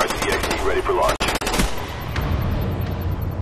RCXD ready for launch.